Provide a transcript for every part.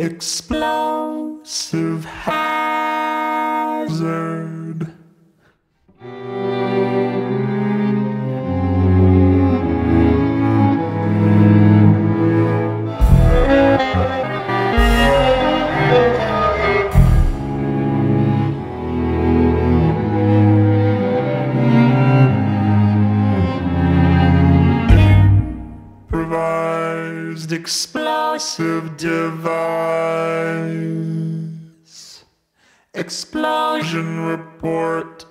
Explosive hazard. Improvised explosive device. Explosion report.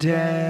Zero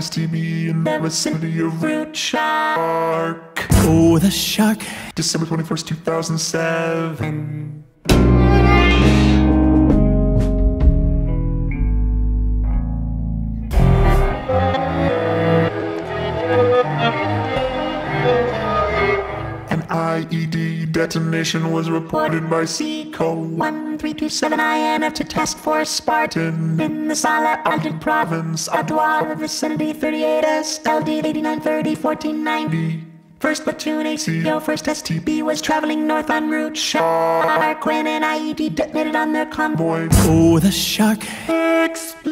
West TV in the vicinity of Root Shark. Oh, the shark. December 21st, 2007. An IED detonation was reported by Seco 1327INF to Task Force Spartan in the Sala Arctic Province, Adwa vicinity 38S, LD 8930 1490. First platoon ACO, first STB was traveling north on route Shark when an IED detonated on their convoy. Oh, the shark. Explosive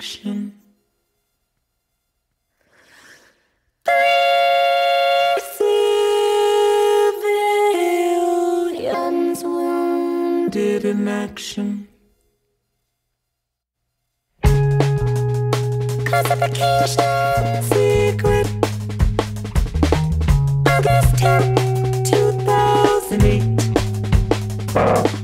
Three Civilians wounded in action. Classification secret. August 10th, 2008.